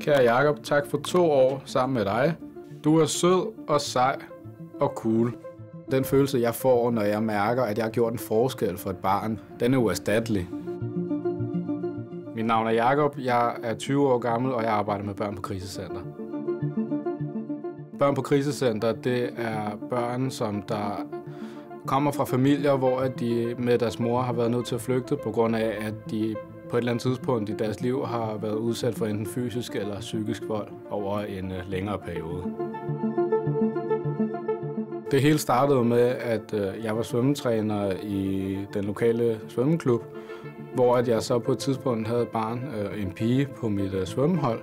Kære Jakob, tak for to år sammen med dig. Du er sød og sej og cool. Den følelse, jeg får, når jeg mærker, at jeg har gjort en forskel for et barn, den er uerstattelig. Mit navn er Jakob, jeg er 20 år gammel, og jeg arbejder med børn på krisecenter. Børn på krisecenter, det er børn, som der kommer fra familier, hvor de med deres mor har været nødt til at flygte på grund af, at de på et eller andet tidspunkt i deres liv har været udsat for enten fysisk eller psykisk vold over en øh, længere periode. Det hele startede med, at øh, jeg var svømmetræner i den lokale svømmeklub, hvor at jeg så på et tidspunkt havde et barn, øh, en pige på mit svømmehold.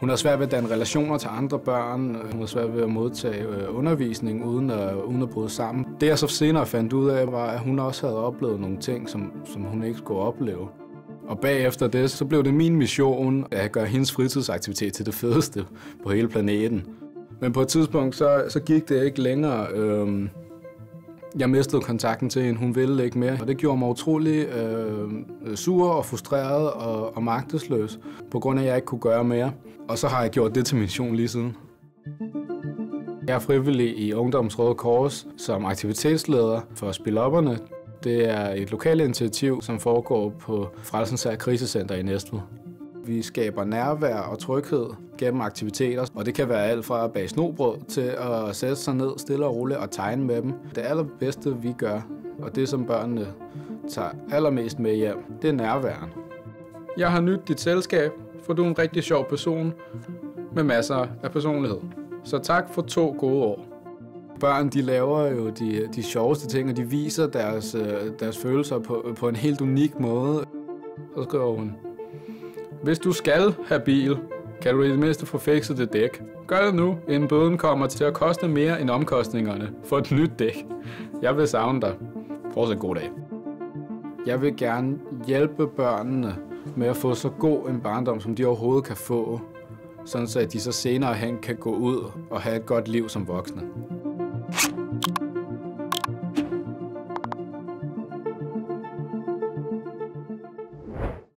Hun havde svært ved at danne relationer til andre børn. Hun havde svært ved at modtage undervisning uden at, uden at bryde sammen. Det jeg så senere fandt ud af, var, at hun også havde oplevet nogle ting, som, som hun ikke skulle opleve. Og bagefter det, så blev det min mission at gøre hendes fritidsaktivitet til det fedeste på hele planeten. Men på et tidspunkt, så, så gik det ikke længere. Øhm, jeg mistede kontakten til hende, hun ville ikke mere. Og det gjorde mig utrolig øh, sur og frustreret og, og magtesløs, på grund af, at jeg ikke kunne gøre mere. Og så har jeg gjort det til mission lige siden. Jeg er frivillig i Ungdomsrådet Kors som aktivitetsleder for Spilopperne. Det er et lokalt initiativ, som foregår på Frelsens Krisecenter i Næstved. Vi skaber nærvær og tryghed gennem aktiviteter, og det kan være alt fra at bage snobrød til at sætte sig ned stille og roligt og tegne med dem. Det allerbedste, vi gør, og det som børnene tager allermest med hjem, det er nærværen. Jeg har nydt dit selskab, for du er en rigtig sjov person med masser af personlighed. Så tak for to gode år. Børn de laver jo de, de sjoveste ting, og de viser deres, øh, deres følelser på, på en helt unik måde. Så skriver hun, hvis du skal have bil, kan du i det mindste få fikset det dæk. Gør det nu, inden bøden kommer til at koste mere end omkostningerne for et nyt dæk. Jeg vil savne dig. Fortsæt god dag. Jeg vil gerne hjælpe børnene med at få så god en barndom, som de overhovedet kan få, sådan så at de så senere hen kan gå ud og have et godt liv som voksne.